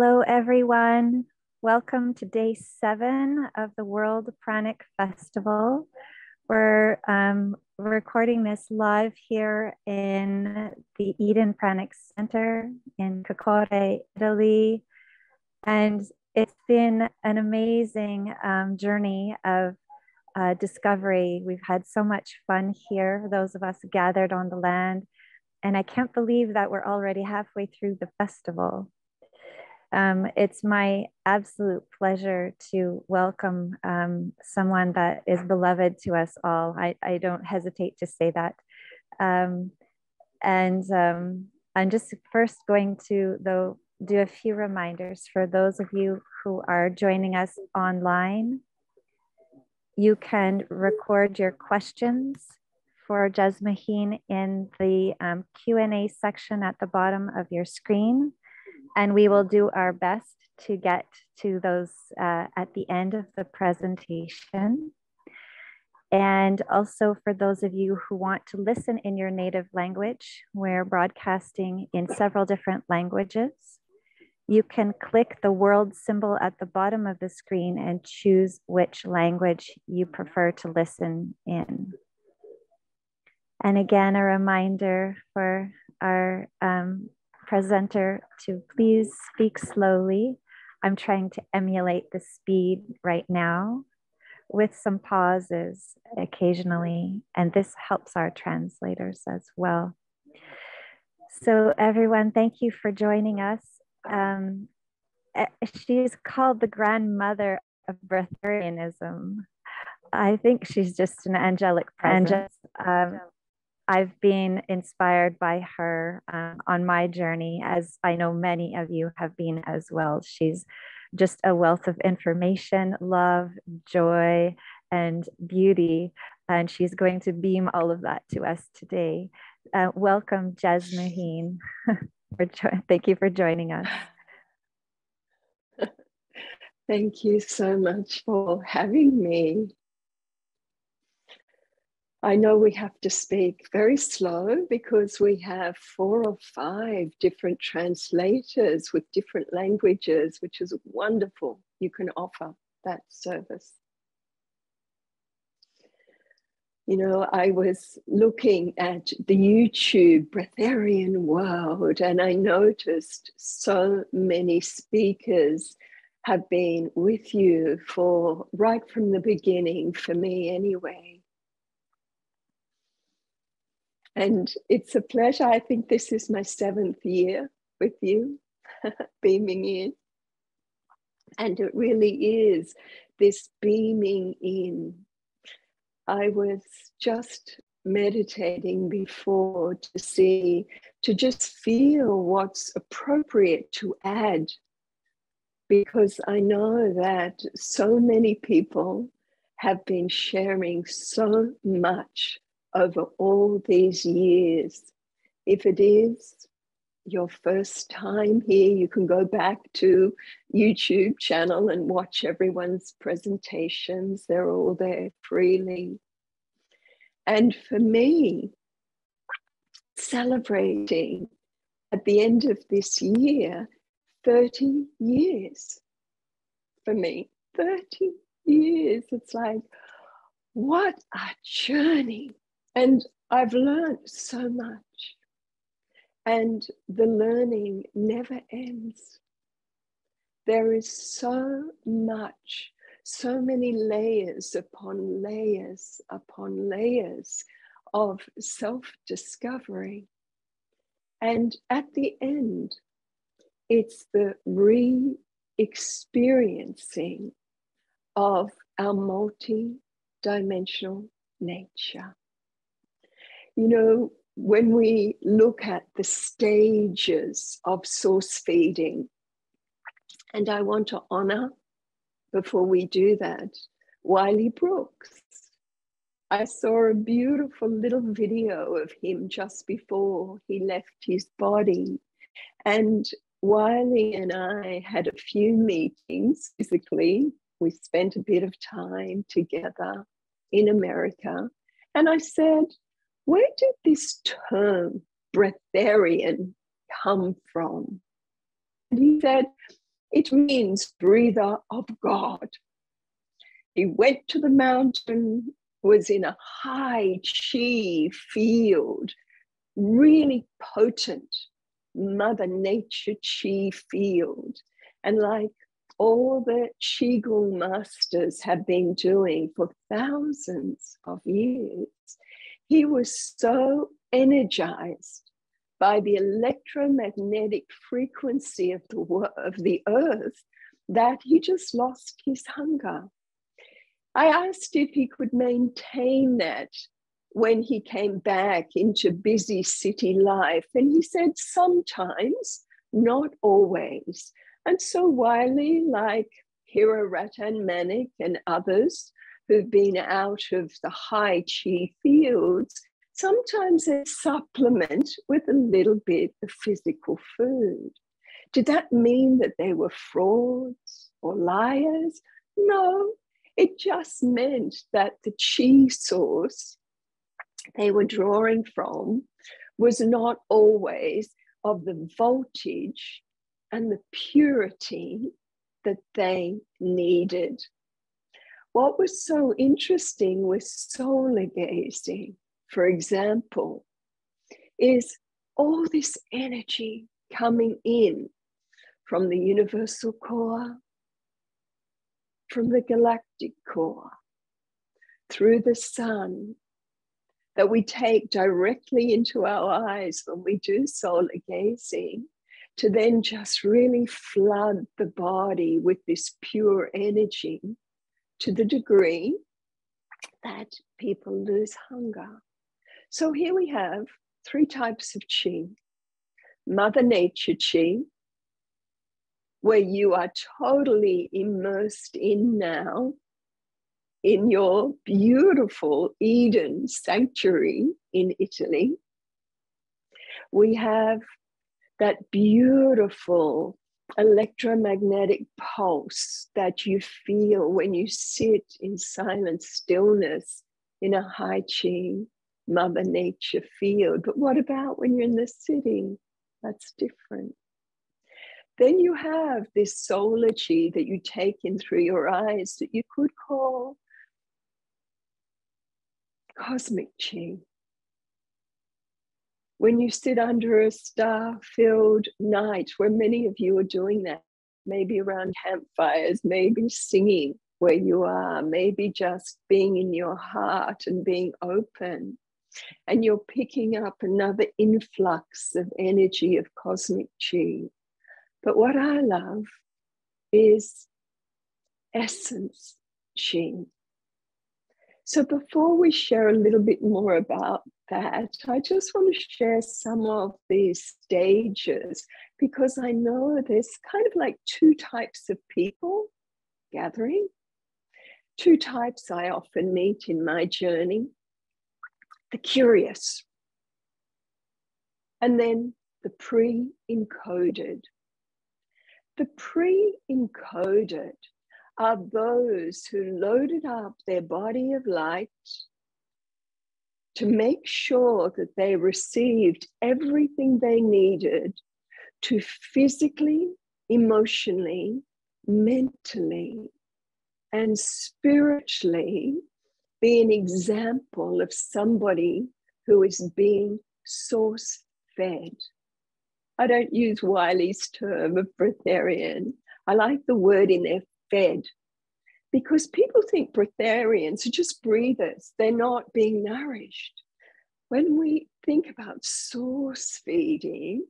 Hello, everyone. Welcome to day seven of the World Pranic Festival. We're um, recording this live here in the Eden Pranic Center in Cacore, Italy. And it's been an amazing um, journey of uh, discovery. We've had so much fun here, those of us gathered on the land. And I can't believe that we're already halfway through the festival. Um, it's my absolute pleasure to welcome um, someone that is beloved to us all. I, I don't hesitate to say that. Um, and um, I'm just first going to, though, do a few reminders for those of you who are joining us online. You can record your questions for Jasmuheen in the um, Q&A section at the bottom of your screen and we will do our best to get to those uh, at the end of the presentation. And also for those of you who want to listen in your native language, we're broadcasting in several different languages. You can click the world symbol at the bottom of the screen and choose which language you prefer to listen in. And again, a reminder for our um, presenter to please speak slowly. I'm trying to emulate the speed right now with some pauses occasionally, and this helps our translators as well. So, everyone, thank you for joining us. Um, eh, she's called the grandmother of breatharianism. I think she's just an angelic presence. Um, I've been inspired by her um, on my journey, as I know many of you have been as well. She's just a wealth of information, love, joy, and beauty. And she's going to beam all of that to us today. Uh, welcome, Jasmuheen. Thank you for joining us. Thank you so much for having me. I know we have to speak very slow because we have four or five different translators with different languages, which is wonderful. You can offer that service. You know, I was looking at the YouTube Breatharian world and I noticed so many speakers have been with you for right from the beginning, for me anyway and it's a pleasure. I think this is my seventh year with you, beaming in. And it really is this beaming in. I was just meditating before to see, to just feel what's appropriate to add. Because I know that so many people have been sharing so much over all these years. If it is your first time here, you can go back to YouTube channel and watch everyone's presentations. They're all there freely. And for me, celebrating at the end of this year, 30 years for me, 30 years. It's like, what a journey. And I've learned so much. And the learning never ends. There is so much, so many layers upon layers upon layers of self discovery. And at the end, it's the re experiencing of our multi dimensional nature. You know, when we look at the stages of source feeding, and I want to honor before we do that, Wiley Brooks. I saw a beautiful little video of him just before he left his body. And Wiley and I had a few meetings physically. We spent a bit of time together in America. And I said, where did this term breatharian come from? And he said, It means breather of God. He went to the mountain, was in a high chi field, really potent Mother Nature chi field. And like all the Qigong masters have been doing for thousands of years, he was so energized by the electromagnetic frequency of the, of the earth that he just lost his hunger. I asked if he could maintain that when he came back into busy city life, and he said sometimes, not always. And so Wiley, like Hira Ratan Manek and others who've been out of the high chi fields, sometimes they supplement with a little bit of physical food. Did that mean that they were frauds or liars? No, it just meant that the chi source they were drawing from was not always of the voltage and the purity that they needed. What was so interesting with solar gazing, for example, is all this energy coming in from the universal core, from the galactic core, through the sun, that we take directly into our eyes when we do solar gazing to then just really flood the body with this pure energy to the degree that people lose hunger. So here we have three types of chi Mother Nature chi, where you are totally immersed in now in your beautiful Eden sanctuary in Italy. We have that beautiful electromagnetic pulse that you feel when you sit in silent stillness in a high chi mother nature field. But what about when you're in the city? That's different. Then you have this solar chi that you take in through your eyes that you could call cosmic chi when you sit under a star filled night, where many of you are doing that, maybe around campfires, maybe singing where you are, maybe just being in your heart and being open. And you're picking up another influx of energy of cosmic chi. But what I love is essence chi. So before we share a little bit more about that, I just want to share some of these stages because I know there's kind of like two types of people gathering, two types I often meet in my journey the curious, and then the pre encoded. The pre encoded are those who loaded up their body of light to make sure that they received everything they needed to physically, emotionally, mentally, and spiritually be an example of somebody who is being source fed. I don't use Wiley's term of breatharian. I like the word in there, fed because people think breatharians are just breathers, they're not being nourished. When we think about source feeding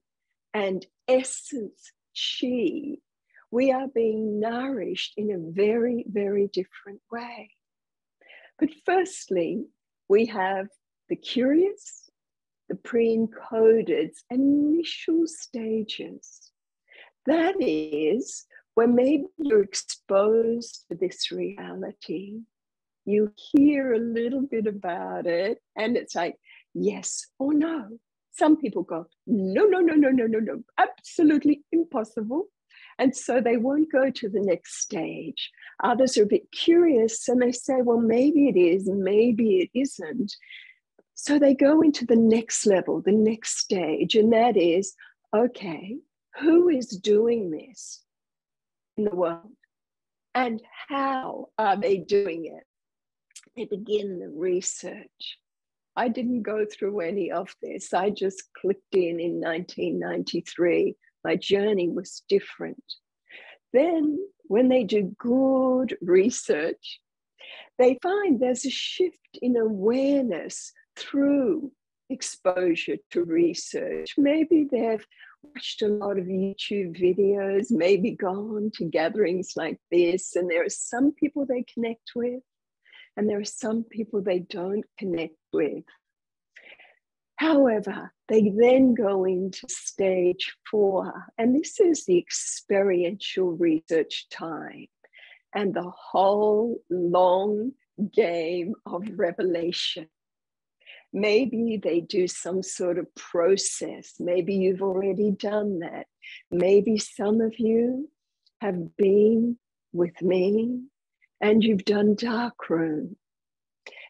and essence chi, we are being nourished in a very, very different way. But firstly, we have the curious, the pre encoded initial stages. That is when maybe you're exposed to this reality, you hear a little bit about it, and it's like, yes or no. Some people go, no, no, no, no, no, no, no, absolutely impossible. And so they won't go to the next stage. Others are a bit curious and they say, well, maybe it is, maybe it isn't. So they go into the next level, the next stage, and that is okay, who is doing this? In the world. And how are they doing it? They begin the research. I didn't go through any of this. I just clicked in in 1993. My journey was different. Then, when they do good research, they find there's a shift in awareness through exposure to research. Maybe they've watched a lot of YouTube videos, maybe gone to gatherings like this, and there are some people they connect with, and there are some people they don't connect with. However, they then go into stage four, and this is the experiential research time and the whole long game of revelation. Maybe they do some sort of process. Maybe you've already done that. Maybe some of you have been with me and you've done darkroom.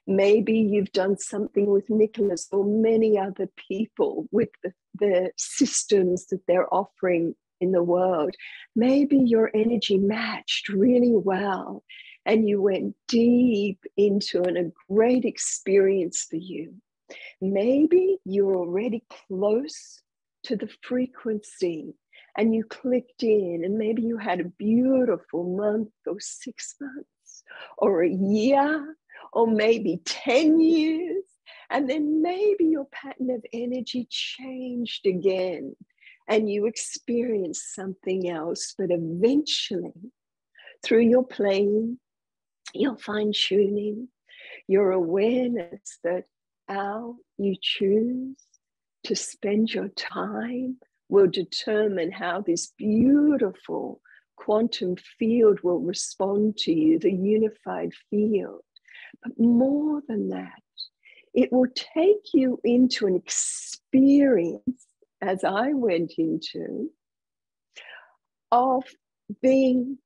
Maybe you've done something with Nicholas or many other people with the, the systems that they're offering in the world. Maybe your energy matched really well and you went deep into an, a great experience for you. Maybe you're already close to the frequency and you clicked in, and maybe you had a beautiful month or six months or a year or maybe 10 years. And then maybe your pattern of energy changed again and you experienced something else. But eventually, through your playing, your fine tuning, your awareness that how you choose to spend your time will determine how this beautiful quantum field will respond to you, the unified field. But more than that, it will take you into an experience, as I went into, of being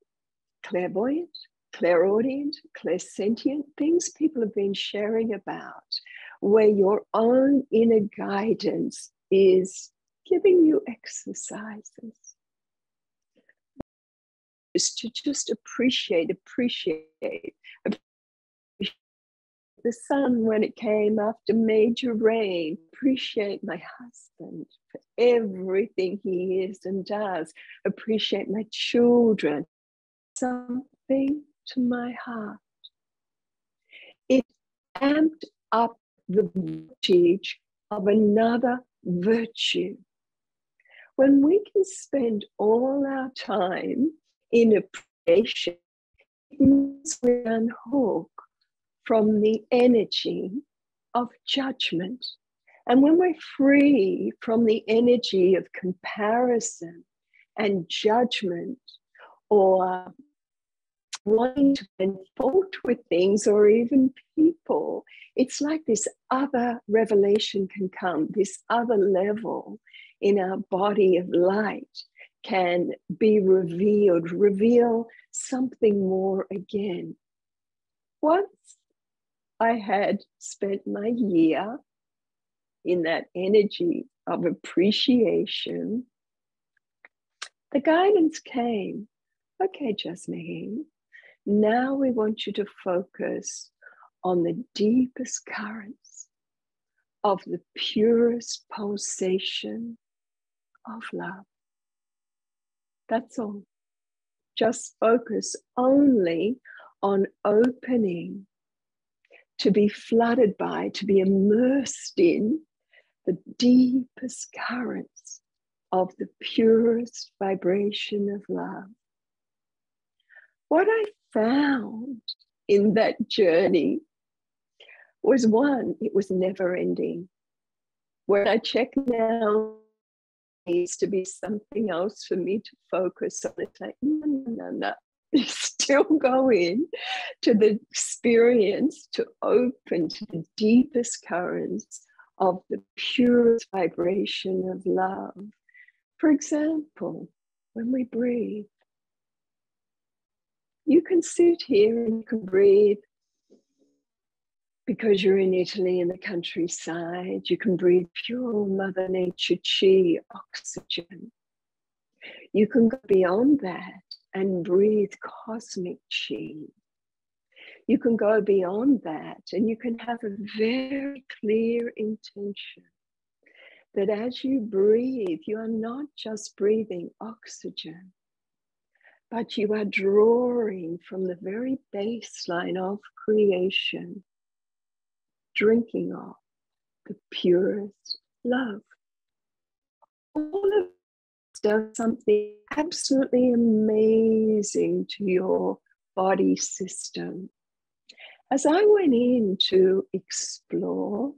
clairvoyant, clairaudient, clairsentient, things people have been sharing about, where your own inner guidance is giving you exercises. Is to just appreciate, appreciate, appreciate the sun when it came after major rain. Appreciate my husband for everything he is and does. Appreciate my children. Something to my heart. It amped up the voltage of another virtue. When we can spend all our time in appreciation, it means we unhook from the energy of judgment. And when we're free from the energy of comparison and judgment or wanting to find fault with things or even people. It's like this other revelation can come, this other level in our body of light can be revealed, reveal something more again. Once I had spent my year in that energy of appreciation, the guidance came. Okay, Jasmuheen, now we want you to focus on the deepest currents of the purest pulsation of love. That's all. Just focus only on opening to be flooded by, to be immersed in the deepest currents of the purest vibration of love. What I found in that journey was one, it was never ending. When I check now, needs to be something else for me to focus on. It's like, no, no, no, no. Still going to the experience to open to the deepest currents of the purest vibration of love. For example, when we breathe, you can sit here and you can breathe because you're in Italy in the countryside. You can breathe pure Mother Nature chi oxygen. You can go beyond that and breathe cosmic chi. You can go beyond that and you can have a very clear intention that as you breathe, you are not just breathing oxygen, but you are drawing from the very baseline of creation, drinking of the purest love. All of does something absolutely amazing to your body system. As I went in to explore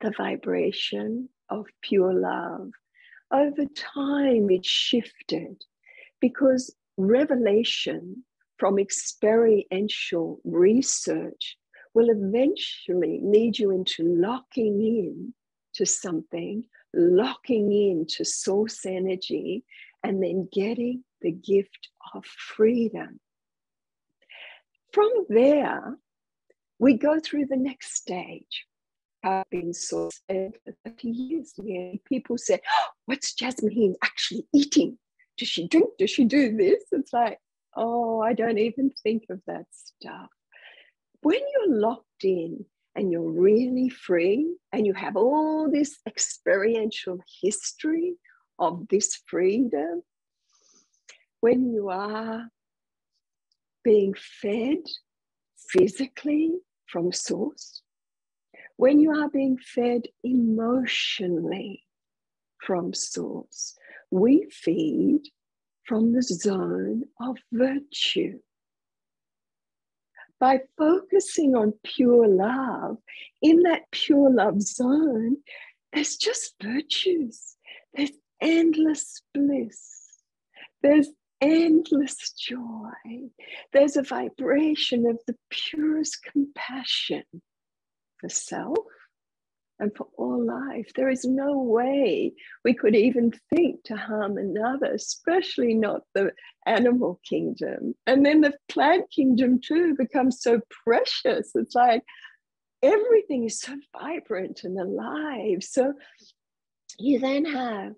the vibration of pure love, over time it shifted because revelation from experiential research will eventually lead you into locking in to something, locking in to source energy, and then getting the gift of freedom. From there, we go through the next stage. I've been sourced for 30 years. People say, oh, What's Jasmuheen actually eating? Does she drink? Does she do this? It's like, Oh, I don't even think of that stuff. When you're locked in and you're really free and you have all this experiential history of this freedom, when you are being fed physically from source, when you are being fed emotionally from source, we feed from the zone of virtue by focusing on pure love, in that pure love zone, there's just virtues. There's endless bliss. There's endless joy. There's a vibration of the purest compassion for self and for all life. There is no way we could even think to harm another, especially not the animal kingdom. And then the plant kingdom too becomes so precious. It's like everything is so vibrant and alive. So you then have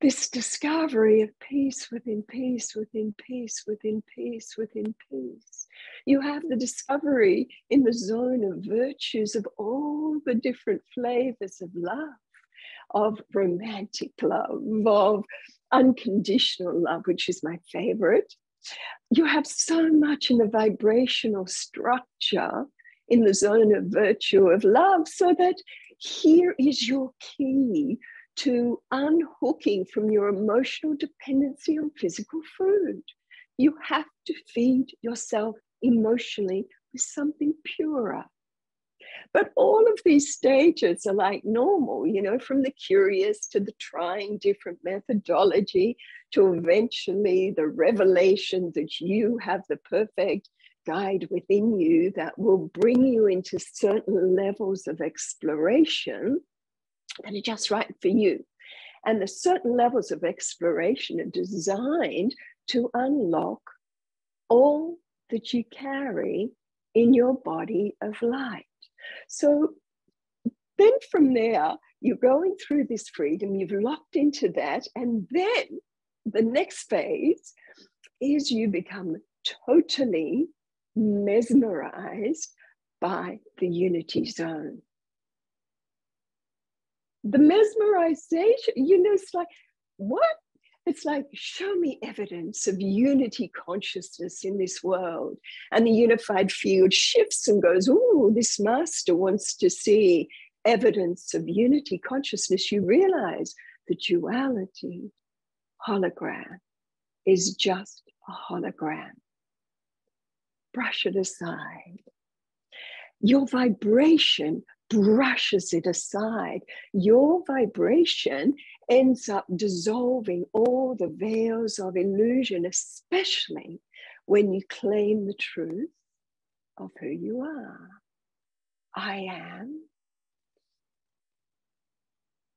this discovery of peace within peace, within peace, within peace, within peace. You have the discovery in the zone of virtues of all the different flavors of love, of romantic love, of unconditional love, which is my favorite. You have so much in the vibrational structure in the zone of virtue of love, so that here is your key to unhooking from your emotional dependency on physical food. You have to feed yourself emotionally with something purer. But all of these stages are like normal, you know, from the curious to the trying different methodology to eventually the revelation that you have the perfect guide within you that will bring you into certain levels of exploration that are just right for you. And the certain levels of exploration are designed to unlock all that you carry in your body of light. So then from there, you're going through this freedom, you've locked into that, and then the next phase is you become totally mesmerized by the unity zone the mesmerization, you know, it's like, what? It's like, show me evidence of unity consciousness in this world. And the unified field shifts and goes, oh, this master wants to see evidence of unity consciousness. You realize the duality hologram is just a hologram. Brush it aside. Your vibration brushes it aside, your vibration ends up dissolving all the veils of illusion, especially when you claim the truth of who you are. I am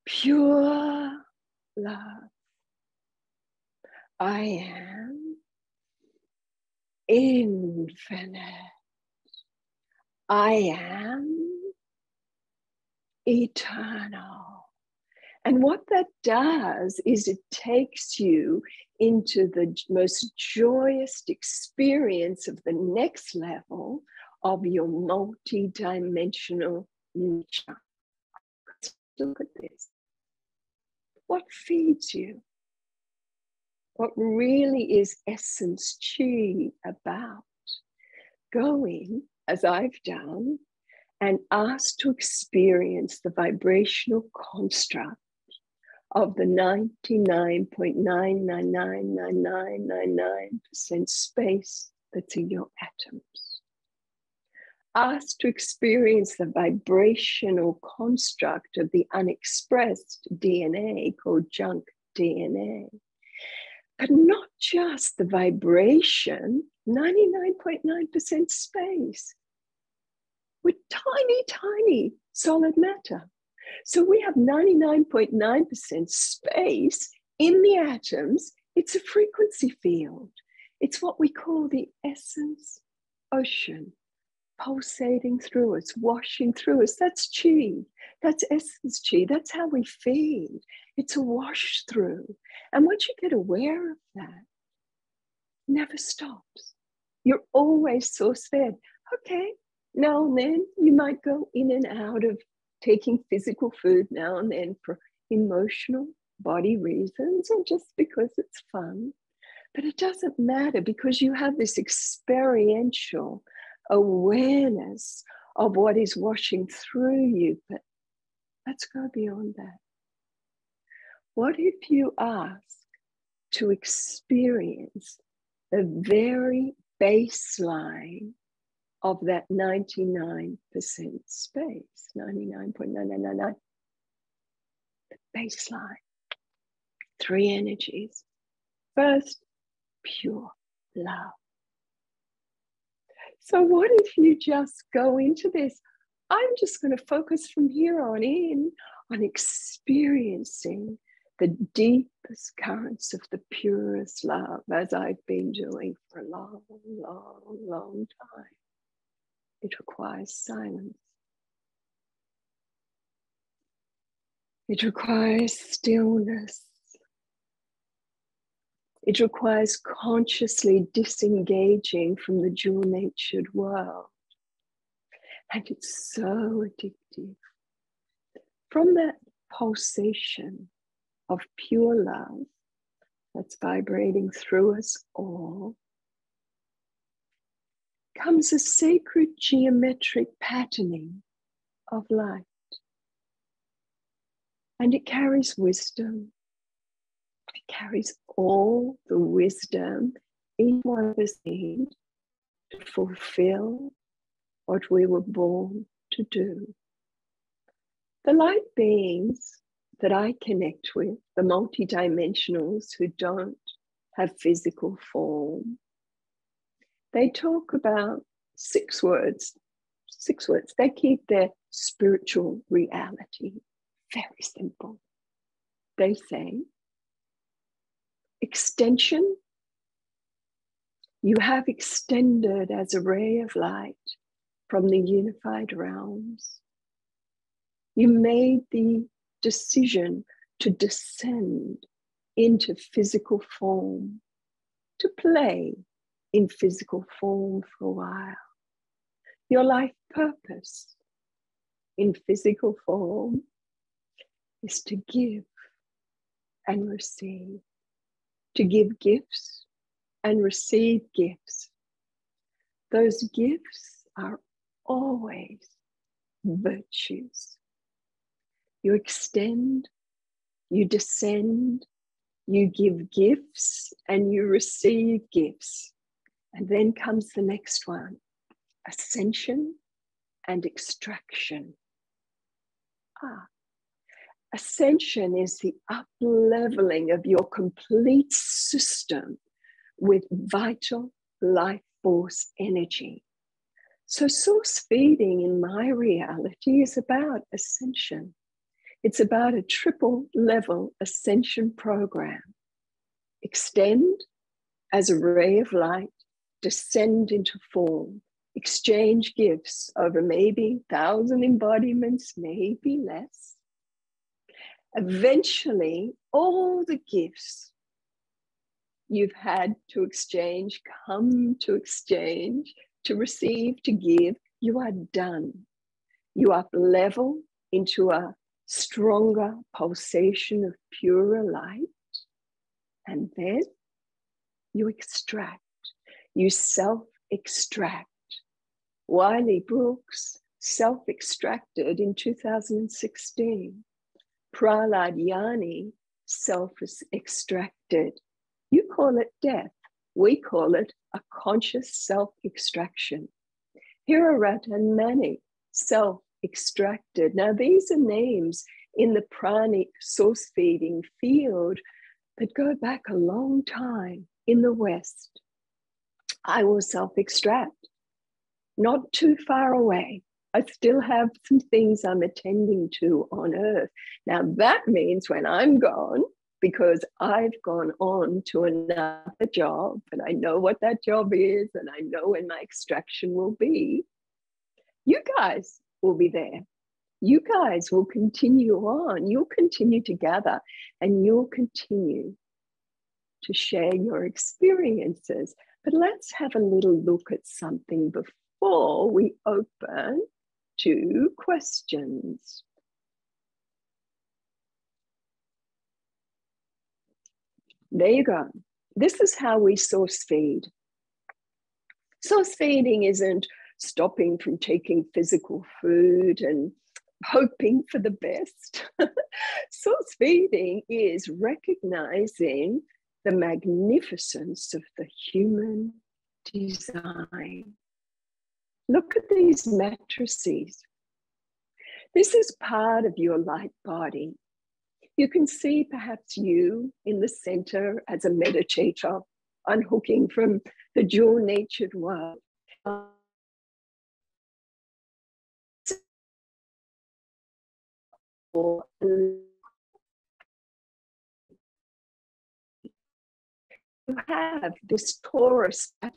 pure love. I am infinite. I am eternal. And what that does is it takes you into the most joyous experience of the next level of your multi-dimensional nature. Look at this. What feeds you? What really is essence chi about? Going, as I've done, and asked to experience the vibrational construct of the 99.9999999% space that's in your atoms. Asked to experience the vibrational construct of the unexpressed DNA called junk DNA. But not just the vibration, 99.9% space with tiny, tiny solid matter. So we have 99.9% space in the atoms. It's a frequency field. It's what we call the essence ocean, pulsating through us, washing through us. That's chi. That's essence chi. That's how we feed. It's a wash through. And once you get aware of that, never stops. You're always source fed. Okay, now and then you might go in and out of taking physical food now and then for emotional body reasons or just because it's fun. But it doesn't matter because you have this experiential awareness of what is washing through you. But let's go beyond that. What if you ask to experience the very baseline of that 99% space, 99.9999. The baseline. Three energies. First, pure love. So, what if you just go into this? I'm just going to focus from here on in on experiencing the deepest currents of the purest love as I've been doing for a long, long, long time. It requires silence. It requires stillness. It requires consciously disengaging from the dual natured world. And it's so addictive. From that pulsation of pure love that's vibrating through us all, comes a sacred geometric patterning of light. And it carries wisdom. It carries all the wisdom each one of us needs to fulfill what we were born to do. The light beings that I connect with, the multidimensionals who don't have physical form, they talk about six words, six words. They keep their spiritual reality very simple. They say, extension, you have extended as a ray of light from the unified realms. You made the decision to descend into physical form, to play in physical form for a while. Your life purpose in physical form is to give and receive, to give gifts and receive gifts. Those gifts are always virtues. You extend, you descend, you give gifts, and you receive gifts. And then comes the next one ascension and extraction. Ah, ascension is the up leveling of your complete system with vital life force energy. So, source feeding in my reality is about ascension. It's about a triple level ascension program. Extend as a ray of light descend into form, exchange gifts over maybe thousand embodiments, maybe less. eventually all the gifts you've had to exchange come to exchange, to receive, to give. You are done. You up level into a stronger pulsation of purer light. And then you extract, you self extract. Wiley Brooks self extracted in 2016. Prahlad Jani self extracted. You call it death. We call it a conscious self extraction. Hira Ratan Manek self extracted. Now, these are names in the pranic source feeding field that go back a long time in the West. I will self extract, not too far away. I still have some things I'm attending to on earth. Now, that means when I'm gone, because I've gone on to another job and I know what that job is and I know when my extraction will be, you guys will be there. You guys will continue on. You'll continue to gather and you'll continue to share your experiences. But let's have a little look at something before we open to questions. There you go. This is how we source feed. Source feeding isn't stopping from taking physical food and hoping for the best. source feeding is recognizing the magnificence of the human design. Look at these matrices. This is part of your light body. You can see perhaps you in the center as a meditator, unhooking from the dual natured world. You have this torus and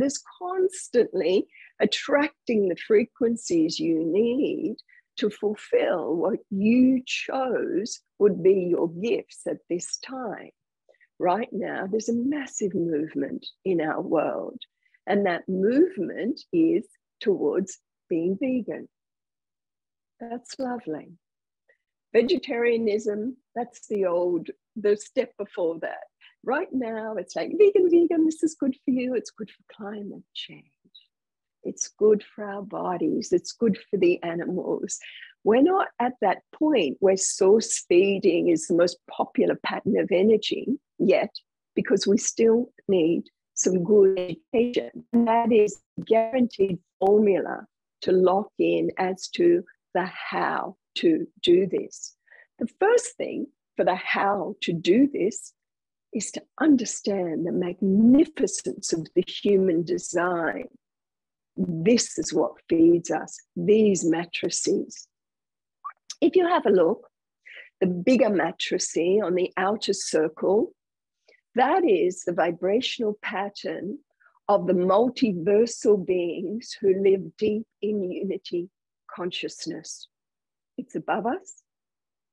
is constantly attracting the frequencies you need to fulfill what you chose would be your gifts at this time. Right now, there's a massive movement in our world, and that movement is towards being vegan. That's lovely. Vegetarianism, that's the old, the step before that. Right now, it's like vegan, vegan, this is good for you. It's good for climate change. It's good for our bodies. It's good for the animals. We're not at that point where source feeding is the most popular pattern of energy yet, because we still need some good education. And that is guaranteed formula to lock in as to the how to do this. The first thing for the how to do this is to understand the magnificence of the human design. This is what feeds us, these matrices. If you have a look, the bigger matrice on the outer circle, that is the vibrational pattern of the multiversal beings who live deep in unity consciousness. It's above us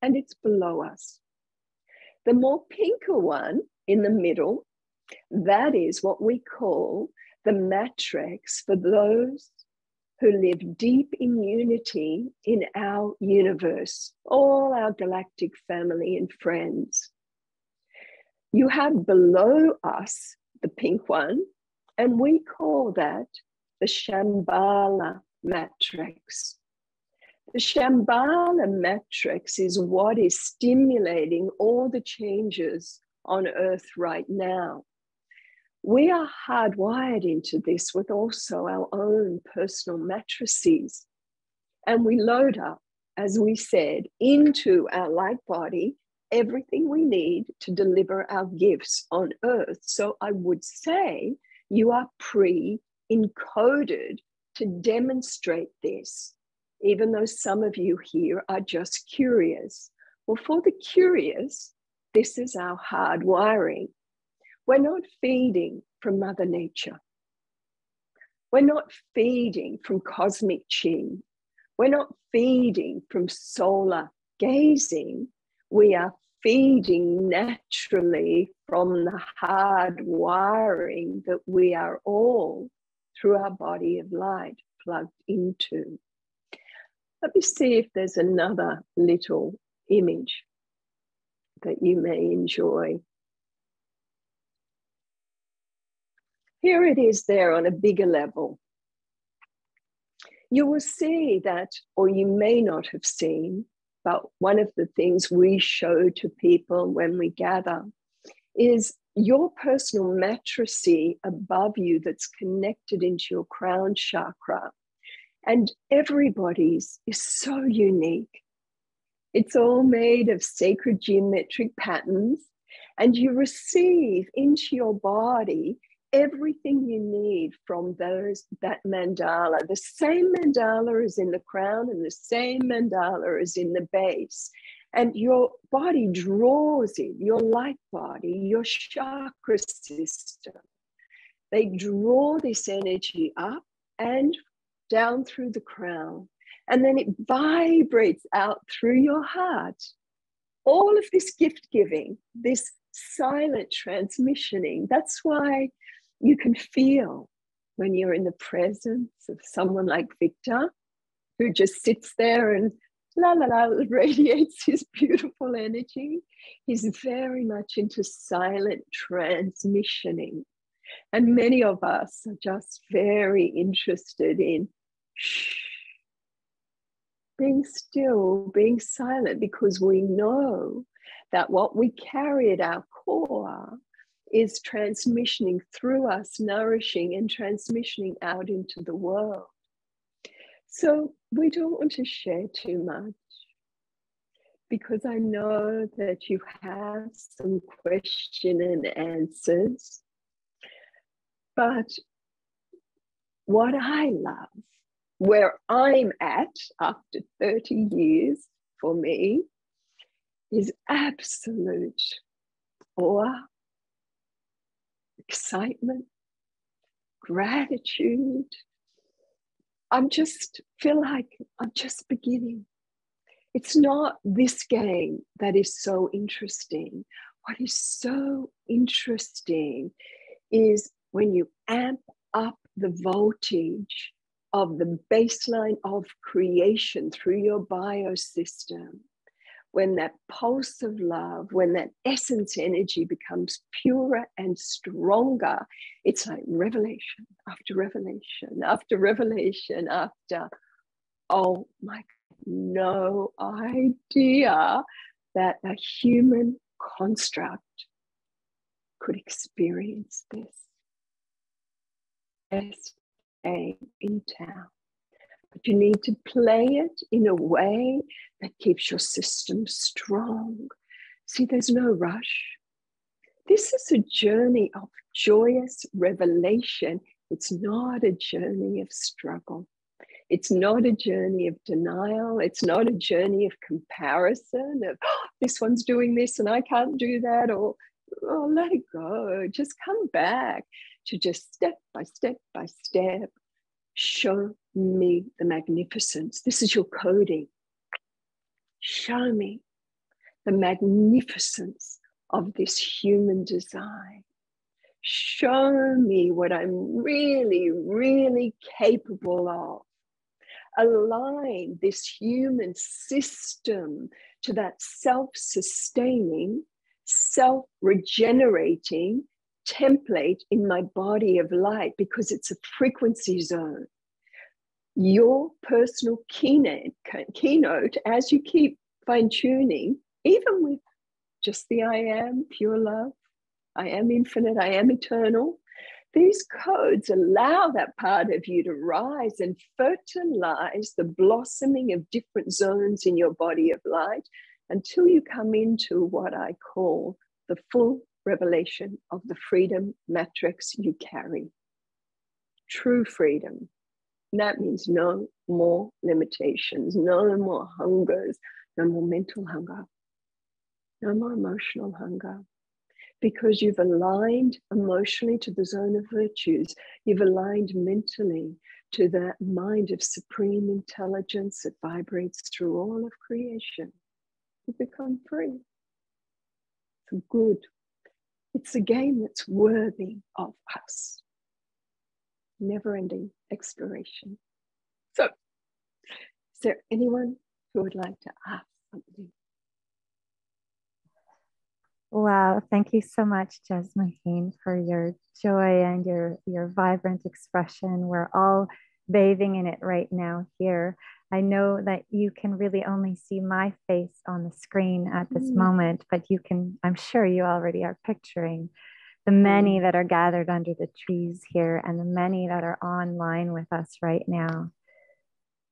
and it's below us. The more pinker one in the middle, that is what we call the matrix for those who live deep in unity in our universe, all our galactic family and friends. You have below us the pink one, and we call that the Shambhala matrix. The Shambhala matrix is what is stimulating all the changes on Earth right now. We are hardwired into this with also our own personal matrices. And we load up, as we said, into our light body everything we need to deliver our gifts on Earth. So I would say you are pre encoded to demonstrate this even though some of you here are just curious. Well, for the curious, this is our hard wiring. We're not feeding from Mother Nature. We're not feeding from cosmic chi. We're not feeding from solar gazing, we are feeding naturally from the hard wiring that we are all through our body of light plugged into. Let me see if there's another little image that you may enjoy. Here it is there on a bigger level. You will see that, or you may not have seen, but one of the things we show to people when we gather is your personal matrice above you that's connected into your crown chakra. And everybody's is so unique. It's all made of sacred geometric patterns, and you receive into your body everything you need from those that mandala. The same mandala is in the crown, and the same mandala is in the base. And your body draws it, your light body, your chakra system. They draw this energy up and down through the crown and then it vibrates out through your heart. All of this gift giving, this silent transmissioning, that's why you can feel when you're in the presence of someone like Victor, who just sits there and la la la radiates his beautiful energy. He's very much into silent transmissioning. And many of us are just very interested in being still, being silent, because we know that what we carry at our core is transmissioning through us, nourishing and transmissioning out into the world. So we don't want to share too much because I know that you have some question and answers. But what I love where I'm at after 30 years for me is absolute awe, excitement, gratitude. I'm just feel like I'm just beginning. It's not this game that is so interesting. What is so interesting is when you amp up the voltage of the baseline of creation through your biosystem, when that pulse of love, when that essence energy becomes purer and stronger, it's like revelation after revelation after revelation after, oh my, no idea that a human construct could experience this. Yes, in town. But you need to play it in a way that keeps your system strong. See, there's no rush. This is a journey of joyous revelation. It's not a journey of struggle. It's not a journey of denial. It's not a journey of comparison of oh, this one's doing this and I can't do that, or oh, let it go. Just come back to just step by step by step show me the magnificence. This is your coding. Show me the magnificence of this human design. Show me what I'm really, really capable of. Align this human system to that self sustaining, self regenerating, template in my body of light because it's a frequency zone. Your personal keynote, keynote as you keep fine tuning, even with just the I am, pure love, I am infinite, I am eternal. These codes allow that part of you to rise and fertilize the blossoming of different zones in your body of light until you come into what I call the full revelation of the freedom matrix you carry. True freedom. That means no more limitations, no more hungers, no more mental hunger, no more emotional hunger. Because you've aligned emotionally to the zone of virtues, you've aligned mentally to that mind of supreme intelligence that vibrates through all of creation. we become free. It's good. It's a game that's worthy of us. Never ending exploration. So, is there anyone who would like to ask something? Wow, thank you so much, Jasmine, for your joy and your, your vibrant expression. We're all bathing in it right now here. I know that you can really only see my face on the screen at this mm. moment, but you can, I'm sure you already are picturing the many mm. that are gathered under the trees here and the many that are online with us right now.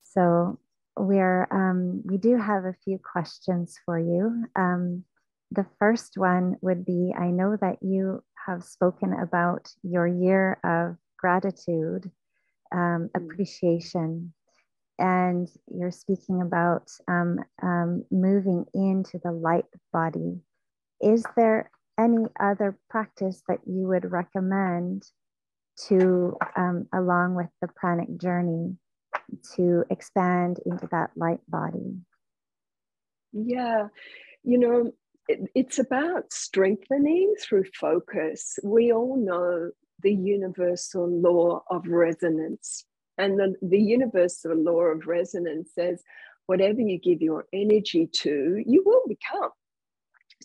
So we're, um, we do have a few questions for you. Um, the first one would be I know that you have spoken about your year of gratitude, um, mm. appreciation, and you're speaking about um, um, moving into the light body. Is there any other practice that you would recommend to, um, along with the pranic journey, to expand into that light body? Yeah, you know, it, it's about strengthening through focus. We all know the universal law of resonance. And the, the universal law of resonance says whatever you give your energy to, you will become.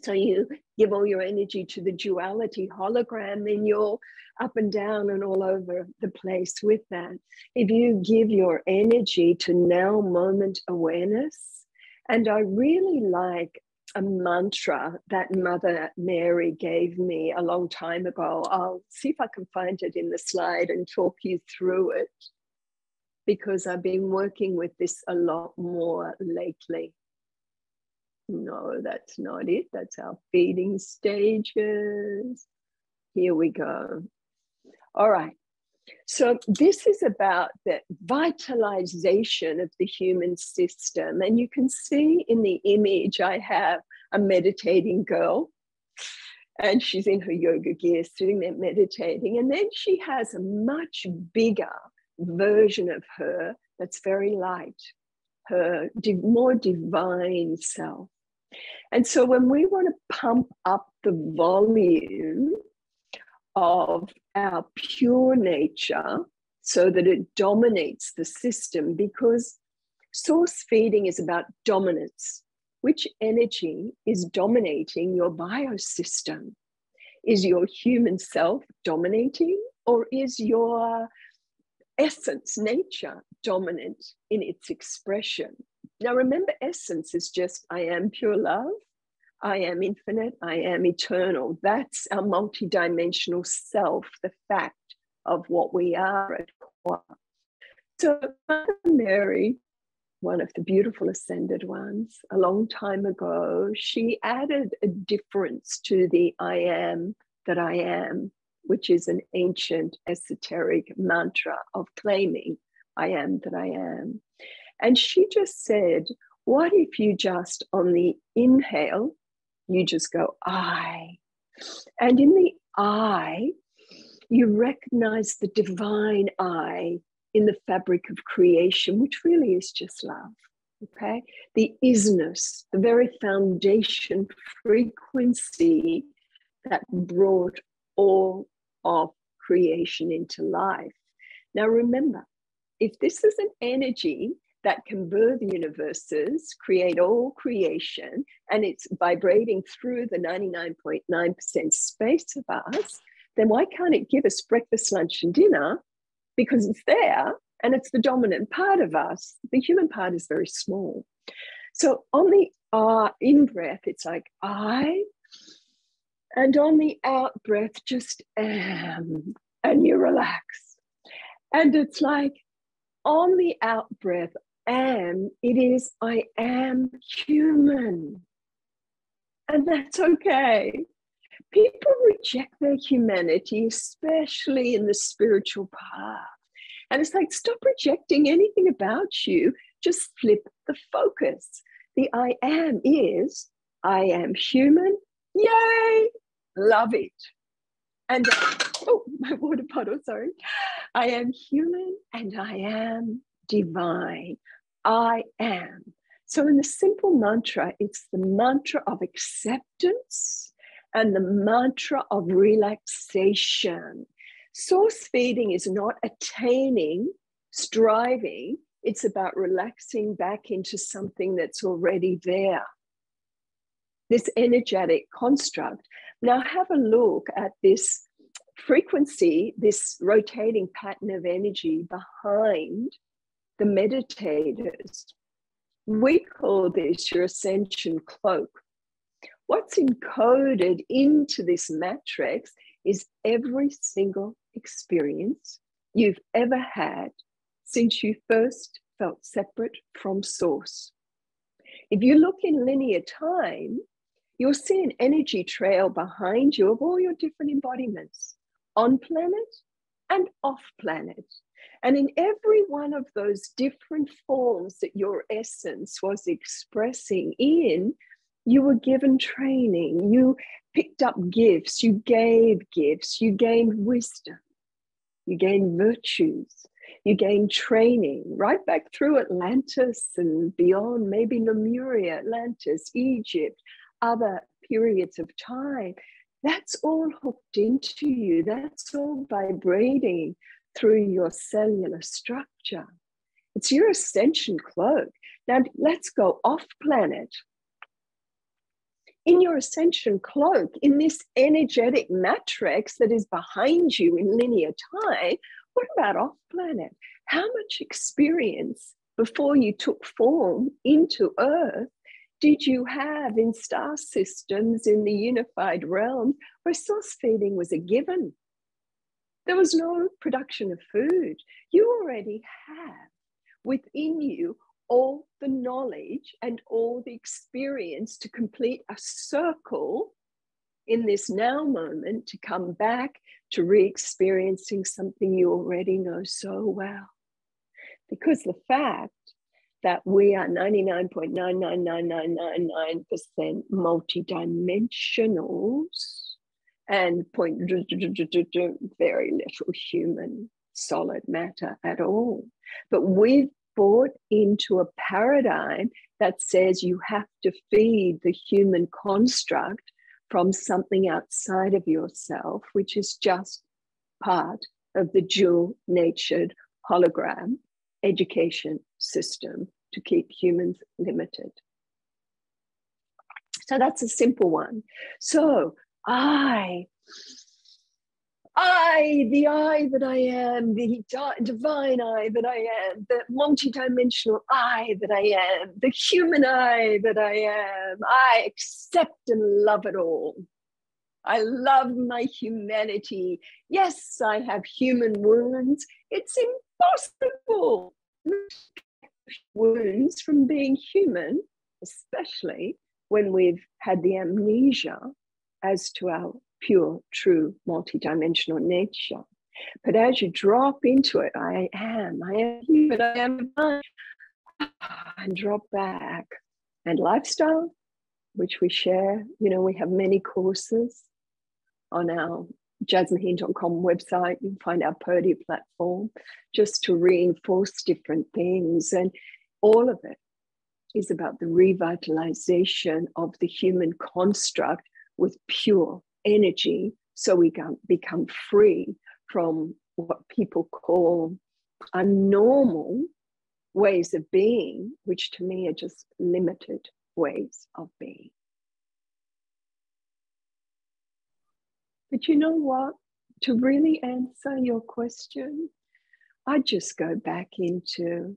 So you give all your energy to the duality hologram, then you're up and down and all over the place with that. If you give your energy to now moment awareness, and I really like a mantra that Mother Mary gave me a long time ago. I'll see if I can find it in the slide and talk you through it because I've been working with this a lot more lately. No, that's not it. That's our feeding stages. Here we go. All right. So, this is about the vitalization of the human system. And you can see in the image, I have a meditating girl, and she's in her yoga gear sitting there meditating. And then she has a much bigger version of her that's very light, her more divine self. And so, when we want to pump up the volume, of our pure nature so that it dominates the system because source feeding is about dominance. Which energy is dominating your biosystem? Is your human self dominating, or is your essence, nature, dominant in its expression? Now, remember, essence is just I am pure love. I am infinite, I am eternal. That's our multidimensional self, the fact of what we are at core. So, Mary, one of the beautiful ascended ones, a long time ago, she added a difference to the I am that I am, which is an ancient esoteric mantra of claiming I am that I am. And she just said, What if you just on the inhale you just go, I. And in the I, you recognize the divine I in the fabric of creation, which really is just love. Okay. The isness, the very foundation frequency that brought all of creation into life. Now, remember, if this is an energy that can birth universes, create all creation, and it's vibrating through the 99.9% space of us, then why can't it give us breakfast, lunch, and dinner? Because it's there and it's the dominant part of us. The human part is very small. So on the uh, in breath, it's like I, and on the out breath, just am, and you relax. And it's like on the out breath, am, it is I am human. And that's okay. People reject their humanity, especially in the spiritual path. And it's like, stop rejecting anything about you, just flip the focus. The I am is I am human. Yay! Love it. And oh, my water bottle, sorry. I am human and I am divine. I am. So, in the simple mantra, it's the mantra of acceptance and the mantra of relaxation. Source feeding is not attaining, striving, it's about relaxing back into something that's already there. This energetic construct. Now, have a look at this frequency, this rotating pattern of energy behind the meditators. We call this your ascension cloak. What's encoded into this matrix is every single experience you've ever had since you first felt separate from source. If you look in linear time, you'll see an energy trail behind you of all your different embodiments on planet and off planet. And in every one of those different forms that your essence was expressing in, you were given training, you picked up gifts, you gave gifts, you gained wisdom, you gained virtues, you gained training right back through Atlantis and beyond, maybe Lemuria, Atlantis, Egypt, other periods of time. That's all hooked into you. That's all vibrating through your cellular structure. It's your ascension cloak. Now let's go off planet. In your ascension cloak, in this energetic matrix that is behind you in linear time, what about off planet? How much experience before you took form into Earth did you have in star systems in the unified realm where source feeding was a given? There was no production of food. You already have within you all the knowledge and all the experience to complete a circle in this now moment to come back to re experiencing something you already know so well. Because the fact that we are 99.999999% multidimensionals and point very little human solid matter at all. But we've bought into a paradigm that says you have to feed the human construct from something outside of yourself, which is just part of the dual natured hologram education system to keep humans limited. So that's a simple one. So I, I, the I that I am, the divine I that I am, the multidimensional I that I am, the human I that I am, I accept and love it all. I love my humanity. Yes, I have human wounds. It's impossible wounds from being human, especially when we've had the amnesia as to our pure, true, multidimensional nature. But as you drop into it, I am, I am human, I am divine, ah, and drop back. And lifestyle, which we share, you know, we have many courses on our jasmuheen.com website. You'll find our Purdy platform just to reinforce different things. And all of it is about the revitalization of the human construct with pure energy so we can become free from what people call unnormal ways of being, which to me are just limited ways of being. But you know what? To really answer your question, I just go back into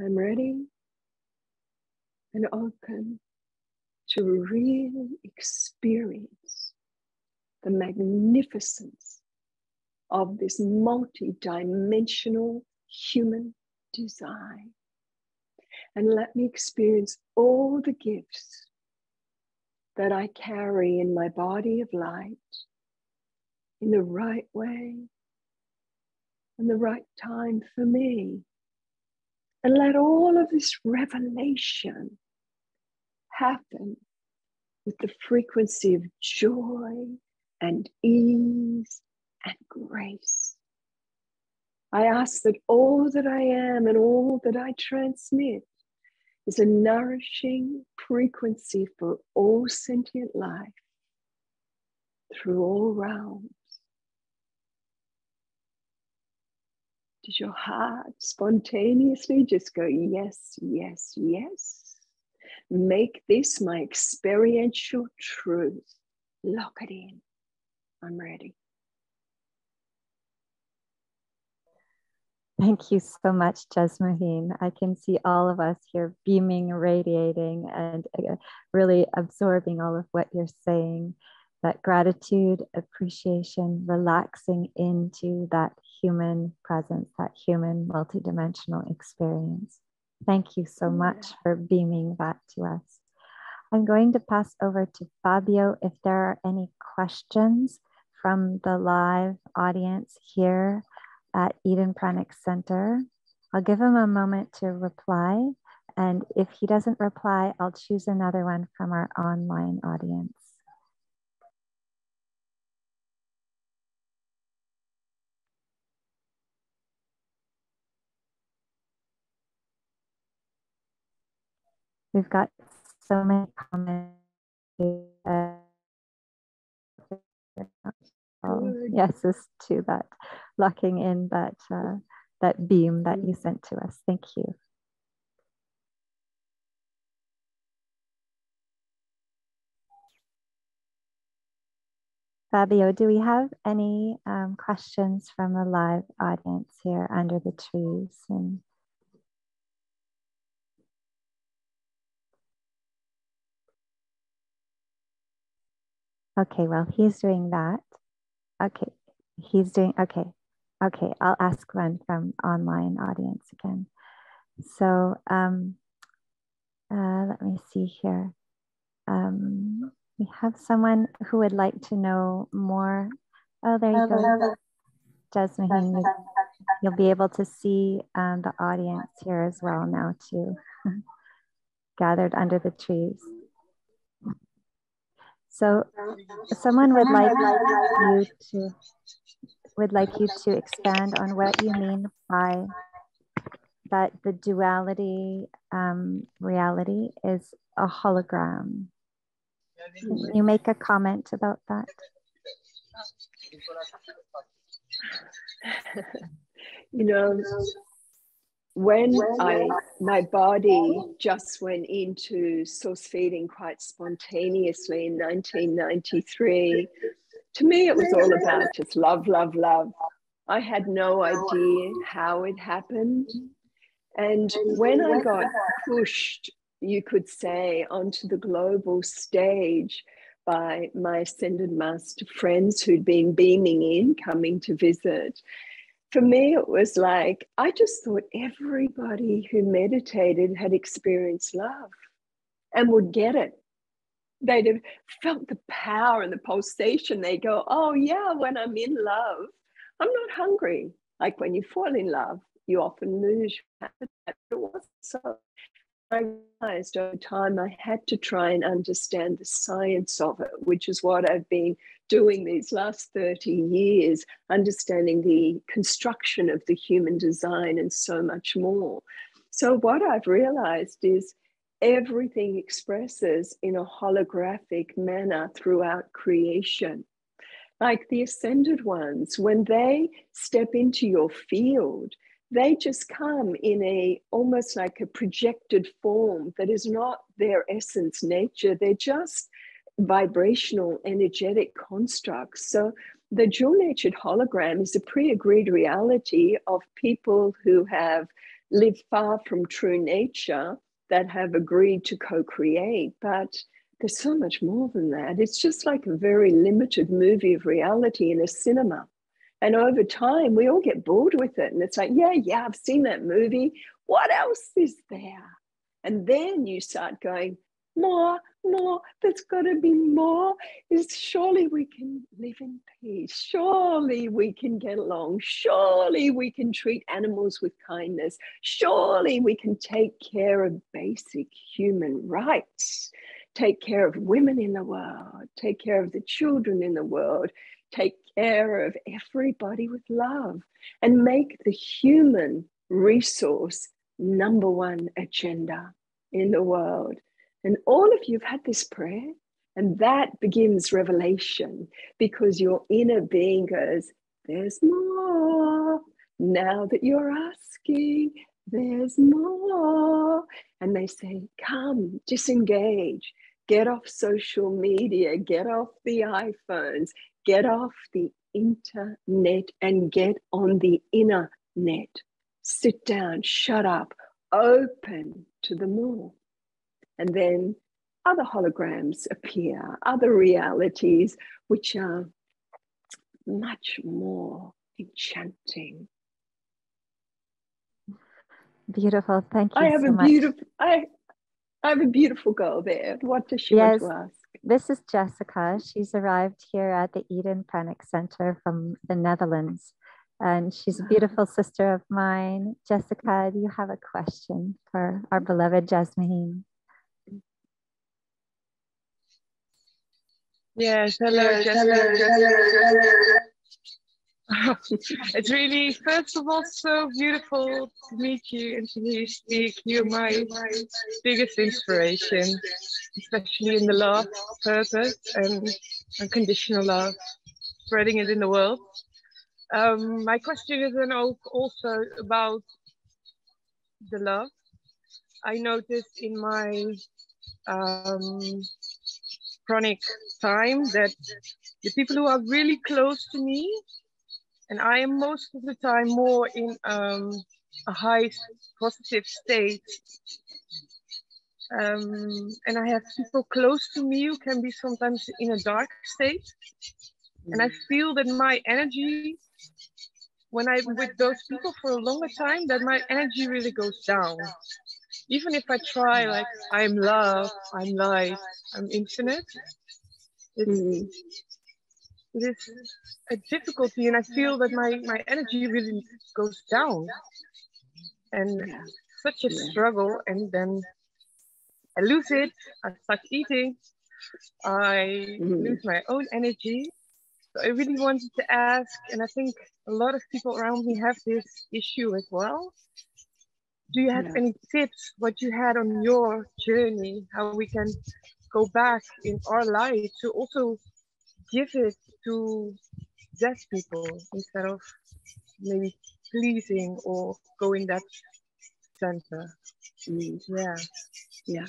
I'm ready and open to really experience the magnificence of this multi-dimensional human design. And let me experience all the gifts that I carry in my body of light in the right way and the right time for me. And let all of this revelation happen with the frequency of joy and ease and grace. I ask that all that I am and all that I transmit is a nourishing frequency for all sentient life through all realms. Does your heart spontaneously just go, yes, yes, yes? Make this my experiential truth. Lock it in. I'm ready. Thank you so much, Jasmuheen. I can see all of us here beaming, radiating, and uh, really absorbing all of what you're saying. That gratitude, appreciation, relaxing into that human presence, that human multidimensional experience. Thank you so much for beaming that to us. I'm going to pass over to Fabio if there are any questions from the live audience here at Eden Pranic Center. I'll give him a moment to reply. And if he doesn't reply, I'll choose another one from our online audience. We've got so many comments. Uh, yes, is to that locking in that uh, that beam that you sent to us. Thank you. Fabio, do we have any um, questions from the live audience here under the trees? And Okay, well, he's doing that. Okay, he's doing, okay, okay, I'll ask one from online audience again. So um, uh, let me see here. Um, we have someone who would like to know more. Oh, there you go. Jasmine, you'll be able to see um, the audience here as well now too, gathered under the trees. So someone would like you to would like you to expand on what you mean by that the duality um, reality is a hologram. Can you make a comment about that? you know, when I my body just went into source feeding quite spontaneously in 1993, to me it was all about just love, love, love. I had no idea how it happened. And when I got pushed, you could say, onto the global stage by my ascended master friends who'd been beaming in, coming to visit, for me, it was like, I just thought everybody who meditated had experienced love and would get it. They'd have felt the power and the pulsation. They go, Oh, yeah, when I'm in love, I'm not hungry. Like when you fall in love, you often lose. It was so. I realized over time I had to try and understand the science of it, which is what I've been doing these last 30 years, understanding the construction of the human design and so much more. So, what I've realized is everything expresses in a holographic manner throughout creation. Like the ascended ones, when they step into your field, they just come in a almost like a projected form that is not their essence nature they're just vibrational, energetic constructs. So the dual natured hologram is a pre agreed reality of people who have lived far from true nature that have agreed to co create. But there's so much more than that. It's just like a very limited movie of reality in a cinema. And over time, we all get bored with it. And it's like, yeah, yeah, I've seen that movie. What else is there? And then you start going, more, more, there's got to be more. Is surely we can live in peace. Surely we can get along. Surely we can treat animals with kindness. Surely we can take care of basic human rights, take care of women in the world, take care of the children in the world, take care of everybody with love, and make the human resource number one agenda in the world. And all of you have had this prayer, and that begins revelation because your inner being goes, There's more. Now that you're asking, there's more. And they say, Come, disengage, get off social media, get off the iPhones, get off the internet, and get on the inner net. Sit down, shut up, open to the more. And then other holograms appear, other realities which are much more enchanting. Beautiful. Thank you. I have so a much. beautiful I I have a beautiful girl there. What does she Yes. want to ask? This is Jessica. She's arrived here at the Eden Pranic Center from the Netherlands. And she's a beautiful sister of mine. Jessica, do you have a question for our beloved Jasmine? Yes, hello, Jessica. it's really, first of all, so beautiful to meet you and to hear you speak. You're my biggest inspiration, especially in the love, purpose, and unconditional love, spreading it in the world. Um, my question is also about the love. I noticed in my um, pranic time that the people who are really close to me, and I am most of the time more in um, a high positive state. Um, and I have people close to me who can be sometimes in a dark state. And I feel that my energy, when I'm with those people for a longer time, that my energy really goes down. Even if I try, like, I'm love, I'm light, I'm infinite, it's, Mm. It is a difficulty. And I feel that my, my energy really goes down. And Yeah. such a Yeah. struggle. And then I lose it, I start eating, I Mhm. lose my own energy. So I really wanted to ask, and I think a lot of people around me have this issue as well. Do you have Yeah. any tips what you had on your journey, how we can go back in our life to also give it to deaf people instead of maybe pleasing or going that center? Mm. Yeah. Yeah.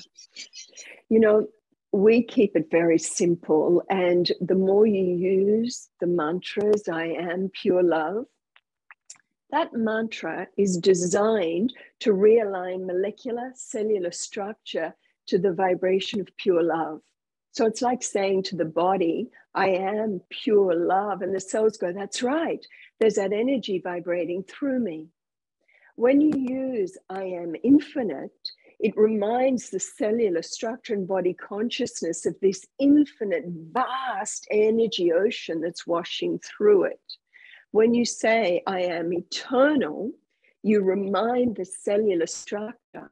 You know, we keep it very simple. And the more you use the mantras, I am pure love, that mantra is designed to realign molecular cellular structure to the vibration of pure love. So it's like saying to the body, I am pure love. And the cells go, that's right. There's that energy vibrating through me. When you use I am infinite, it reminds the cellular structure and body consciousness of this infinite, vast energy ocean that's washing through it. When you say, I am eternal, you remind the cellular structure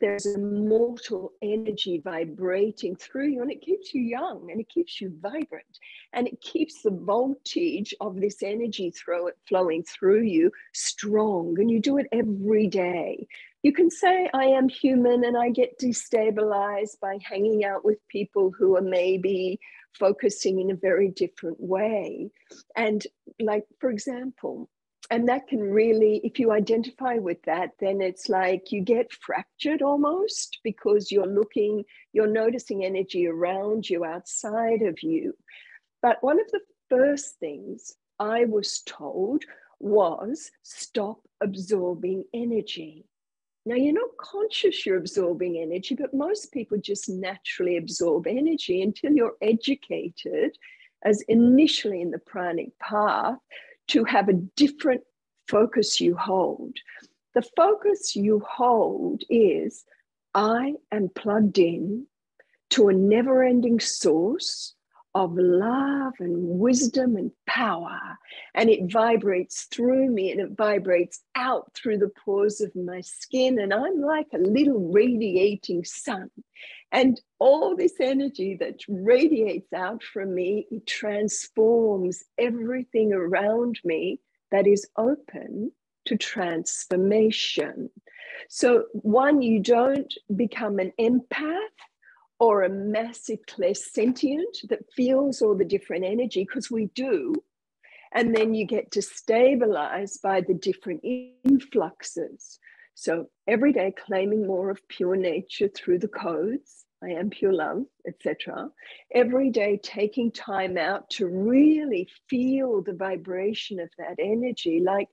there's a mortal energy vibrating through you, and it keeps you young and it keeps you vibrant and it keeps the voltage of this energy throw, it flowing through you strong. And you do it every day. You can say, I am human and I get destabilized by hanging out with people who are maybe focusing in a very different way. And, like, for example, and that can really, if you identify with that, then it's like you get fractured almost because you're looking, you're noticing energy around you, outside of you. But one of the first things I was told was stop absorbing energy. Now, you're not conscious you're absorbing energy, but most people just naturally absorb energy until you're educated, as initially in the pranic path, to have a different focus you hold. The focus you hold is I am plugged in to a never ending source of love and wisdom and power. And it vibrates through me and it vibrates out through the pores of my skin. And I'm like a little radiating sun. And all this energy that radiates out from me, it transforms everything around me that is open to transformation. So, one, you don't become an empath or a massive clairsentient that feels all the different energy, because we do. And then you get to stabilize by the different influxes. So, every day claiming more of pure nature through the codes. I am pure love, etc. Every day taking time out to really feel the vibration of that energy, like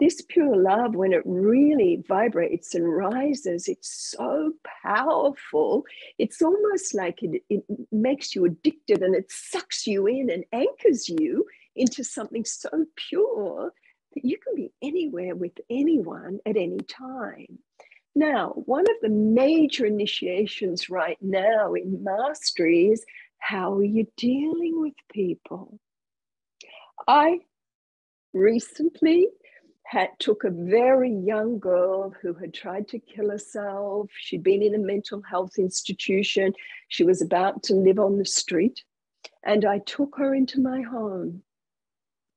this pure love, when it really vibrates and rises, it's so powerful. It's almost like it, it makes you addicted and it sucks you in and anchors you into something so pure that you can be anywhere with anyone at any time. Now, one of the major initiations right now in mastery is how are you dealing with people? I recently had took a very young girl who had tried to kill herself. She'd been in a mental health institution. She was about to live on the street. And I took her into my home.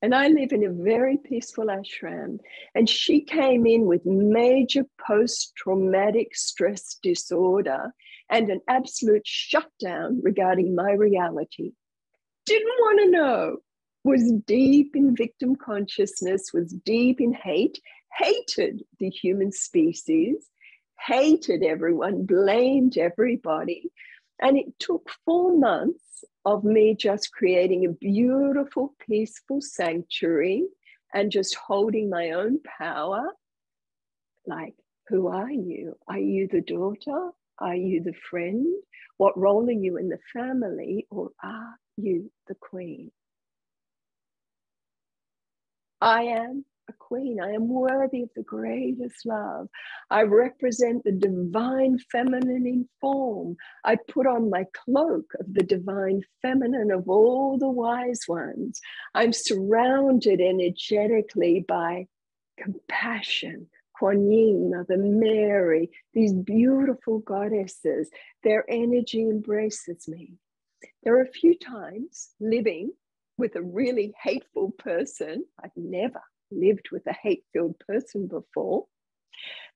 And I live in a very peaceful ashram. And she came in with major post traumatic stress disorder and an absolute shutdown regarding my reality. Didn't want to know was deep in victim consciousness, was deep in hate, hated the human species, hated everyone, blamed everybody. And it took four months of me just creating a beautiful, peaceful sanctuary and just holding my own power. Like, who are you? Are you the daughter? Are you the friend? What role are you in the family? Or are you the queen? I am a queen. I am worthy of the greatest love. I represent the divine feminine in form. I put on my cloak of the divine feminine of all the wise ones. I'm surrounded energetically by compassion. Kuan Yin, Mother Mary, these beautiful goddesses, their energy embraces me. There are a few times living with a really hateful person. I've never lived with a hate filled person before.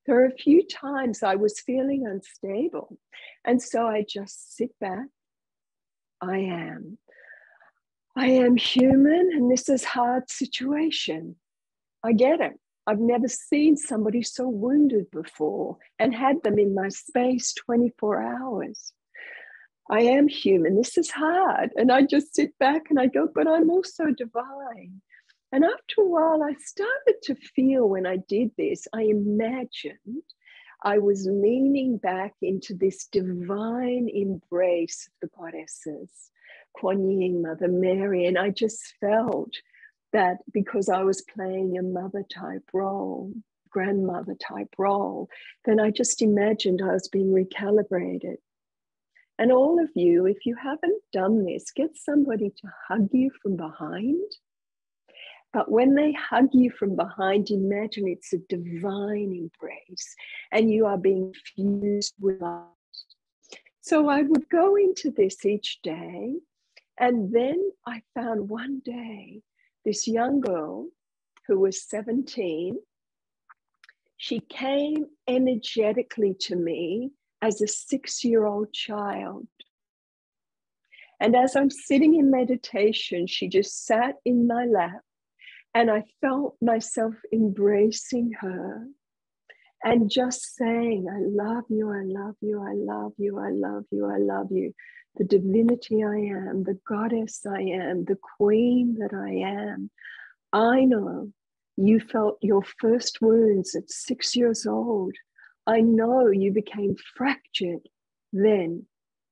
There are a few times I was feeling unstable. And so I just sit back. I am. I am human, and this is hard situation. I get it. I've never seen somebody so wounded before and had them in my space 24 hours. I am human. This is hard. And I just sit back and I go, but I'm also divine. And after a while, I started to feel when I did this, I imagined I was leaning back into this divine embrace of the goddesses, Kuan Yin, Mother Mary. And I just felt that because I was playing a mother type role, grandmother type role, then I just imagined I was being recalibrated. And all of you, if you haven't done this, get somebody to hug you from behind. But when they hug you from behind, imagine it's a divine embrace and you are being fused with light. So I would go into this each day. And then I found one day this young girl who was 17. She came energetically to me as a six year old child. And as I'm sitting in meditation, she just sat in my lap and I felt myself embracing her and just saying, I love you, I love you, I love you, I love you, I love you. The divinity I am, the goddess I am, the queen that I am. I know you felt your first wounds at six years old I know you became fractured then,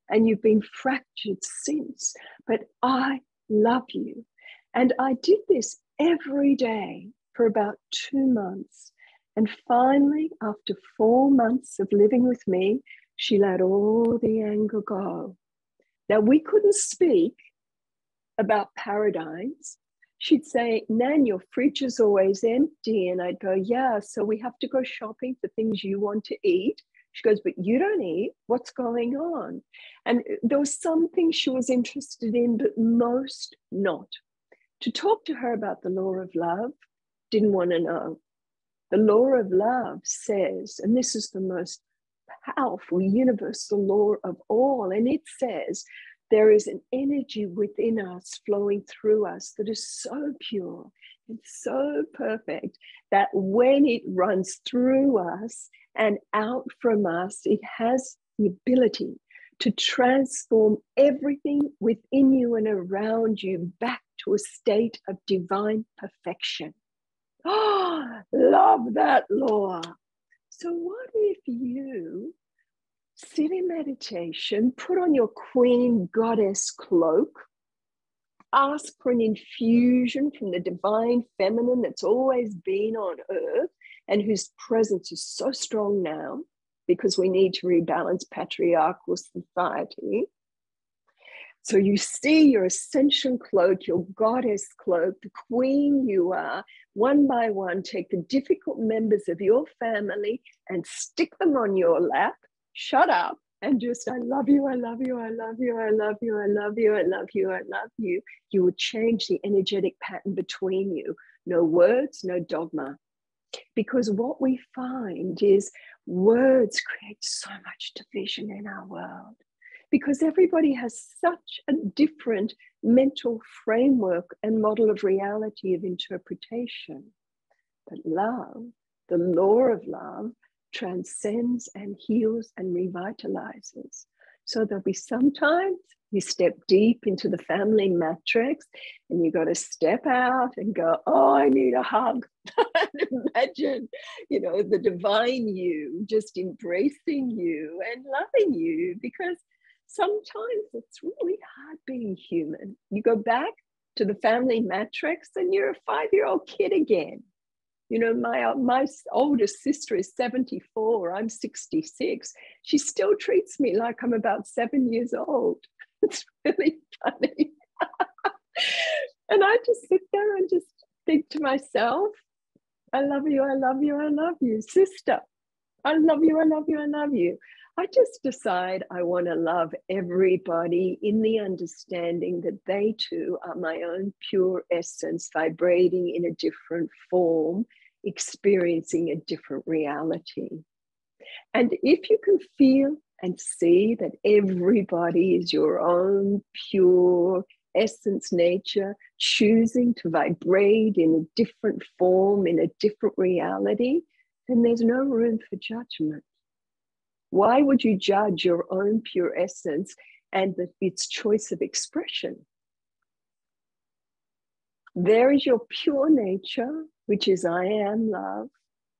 and you've been fractured since, but I love you. And I did this every day for about two months. And finally, after four months of living with me, she let all the anger go. Now, we couldn't speak about paradigms she'd say, Nan, your fridge is always empty. And I'd go, Yeah, so we have to go shopping for things you want to eat. She goes, But you don't eat. What's going on? And there was something she was interested in, but most not. To talk to her about the law of love, didn't want to know. The law of love says, and this is the most powerful universal law of all, and it says there is an energy within us flowing through us that is so pure and so perfect that when it runs through us and out from us, it has the ability to transform everything within you and around you back to a state of divine perfection. Oh, love that law. So, what if you sit in meditation, put on your queen goddess cloak, ask for an infusion from the divine feminine that's always been on earth and whose presence is so strong now because we need to rebalance patriarchal society. So you see your ascension cloak, your goddess cloak, the queen you are, one by one, take the difficult members of your family and stick them on your lap, shut up, and just, I love you, I love you, I love you, I love you, I love you, I love you, I love you. You would change the energetic pattern between you. No words, no dogma. Because what we find is words create so much division in our world because everybody has such a different mental framework and model of reality of interpretation. But love, the law of love, transcends and heals and revitalizes. So there'll be sometimes you step deep into the family matrix and you got to step out and go, Oh, I need a hug. Imagine, you know, the divine you just embracing you and loving you because sometimes it's really hard being human. You go back to the family matrix and you're a five year old kid again. You know, my, uh, my oldest sister is 74, I'm 66. She still treats me like I'm about seven years old. It's really funny. and I just sit there and just think to myself, I love you, I love you, I love you, sister. I love you, I love you, I love you. I just decide I want to love everybody in the understanding that they too are my own pure essence, vibrating in a different form, experiencing a different reality. And if you can feel and see that everybody is your own pure essence nature, choosing to vibrate in a different form, in a different reality, then there's no room for judgment. Why would you judge your own pure essence and the, its choice of expression? There is your pure nature, which is I am love,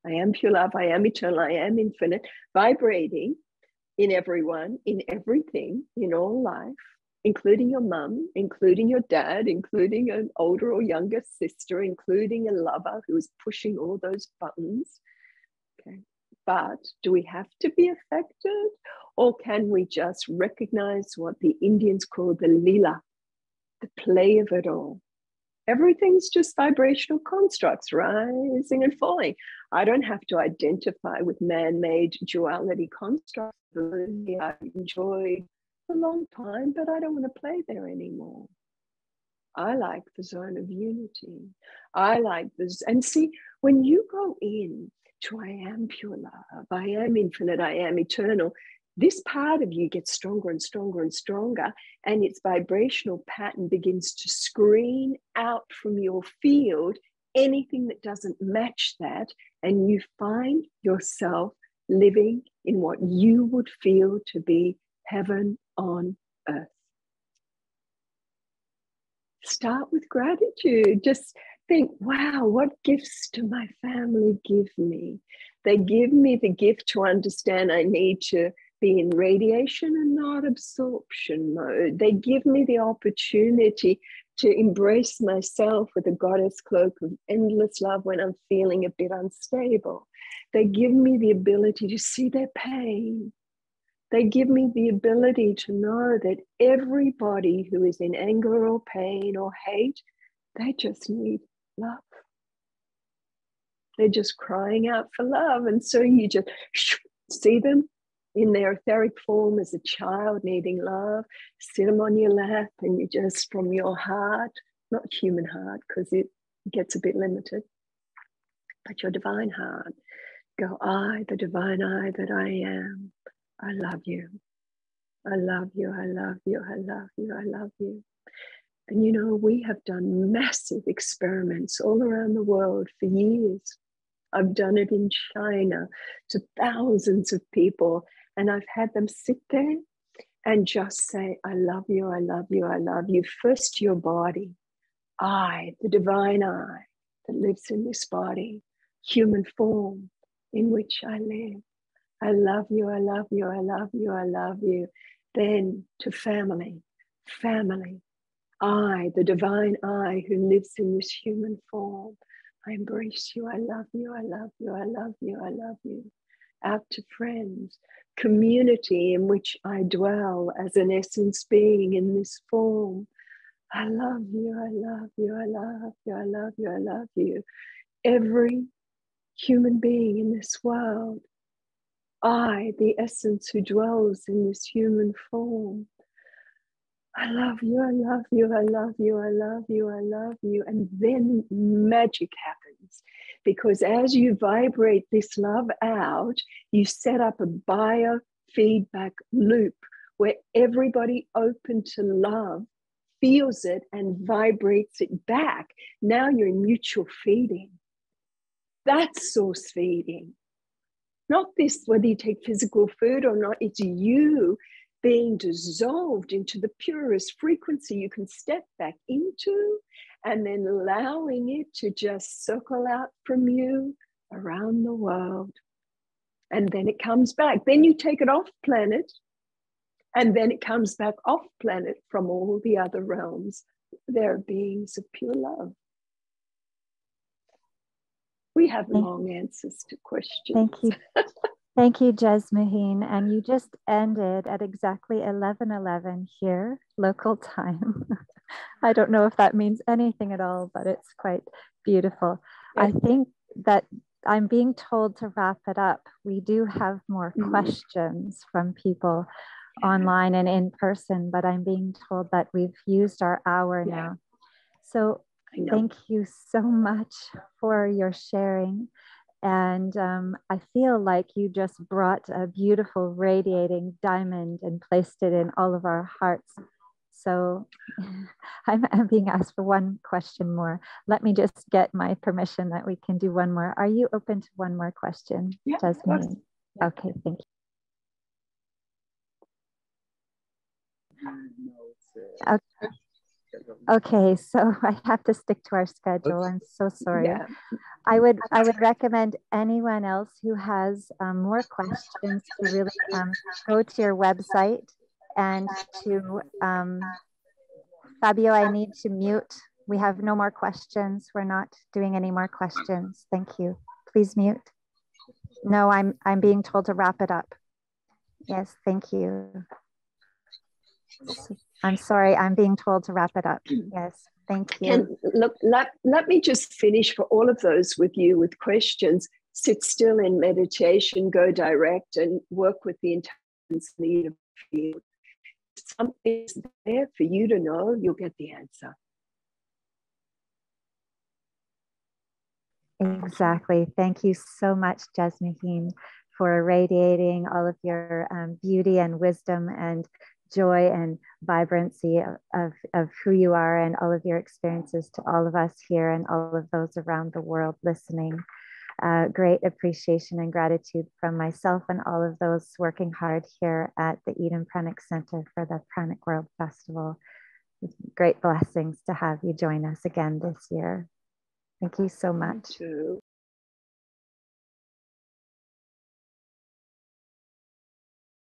I am pure love, I am eternal, I am infinite, vibrating in everyone, in everything, in all life, including your mum, including your dad, including an older or younger sister, including a lover who is pushing all those buttons. Okay. But do we have to be affected? Or can we just recognize what the Indians call the lila, the play of it all? Everything's just vibrational constructs rising and falling. I don't have to identify with man made duality constructs. I've enjoyed a long time, but I don't want to play there anymore. I like the zone of unity. I like this. And see, when you go in to I am pure love, I am infinite, I am eternal, this part of you gets stronger and stronger and stronger, and its vibrational pattern begins to screen out from your field anything that doesn't match that, and you find yourself living in what you would feel to be heaven on earth. Start with gratitude. Just think, wow, what gifts do my family give me? They give me the gift to understand I need to be in radiation and not absorption mode. They give me the opportunity to embrace myself with a goddess cloak of endless love when I'm feeling a bit unstable. They give me the ability to see their pain. They give me the ability to know that everybody who is in anger or pain or hate, they just need love. They're just crying out for love. And so you just see them in their etheric form as a child needing love, sit them on your lap and you just from your heart, not human heart, because it gets a bit limited, but your divine heart, go, I, the divine I that I am, I love you. I love you. I love you. I love you. I love you. And you know, we have done massive experiments all around the world for years. I've done it in China to thousands of people, and I've had them sit there and just say, I love you, I love you, I love you. First, your body. I, the divine I that lives in this body, human form in which I live. I love you, I love you, I love you, I love you. Then to family, family. I, the divine I who lives in this human form. I embrace you, I love you, I love you, I love you, I love you. Out to friends, community in which I dwell as an essence being in this form. I love you, I love you, I love you, I love you, I love you. Every human being in this world, I, the essence who dwells in this human form. I love you, I love you, I love you, I love you, I love you. And then magic happens because as you vibrate this love out, you set up a biofeedback loop where everybody open to love feels it and vibrates it back. Now you're in mutual feeding. That's source feeding. Not this, whether you take physical food or not, it's you being dissolved into the purest frequency you can step back into and then allowing it to just circle out from you around the world. And then it comes back. Then you take it off planet, and then it comes back off planet from all the other realms. They're beings of pure love. We have long answers to questions. Thank you. Thank you, Jasmuheen. And you just ended at exactly 11:11 here, local time. I don't know if that means anything at all, but it's quite beautiful. Yeah. I think that I'm being told to wrap it up. We do have more mm-hmm. questions from people yeah. online and in person, but I'm being told that we've used our hour yeah. now. So thank you so much for your sharing. And um, I feel like you just brought a beautiful radiating diamond and placed it in all of our hearts. So I'm, I'm, being asked for one question more. Let me just get my permission that we can do one more. Are you open to one more question, yeah, Jasmuheen? Okay, thank you. Okay. Okay, so I have to stick to our schedule. I'm so sorry. Yeah. I would I would recommend anyone else who has um, more questions to really um, go to your website and to um, Fabio. I need to mute. We have no more questions. We're not doing any more questions. Thank you. Please mute. No, I'm I'm being told to wrap it up. Yes, thank you. I'm sorry, I'm being told to wrap it up. Yes, thank you. Can, look, let, let me just finish for all of those with you with questions. Sit still in meditation, go direct, and work with the intense leader field. Something's there for you to know, you'll get the answer. Exactly. Thank you so much, Jasmuheen, for radiating all of your um, beauty and wisdom and joy and vibrancy of, of who you are and all of your experiences to all of us here and all of those around the world listening. Uh, great appreciation and gratitude from myself and all of those working hard here at the Eden Pranic Center for the Pranic World Festival. Great blessings to have you join us again this year. Thank you so much.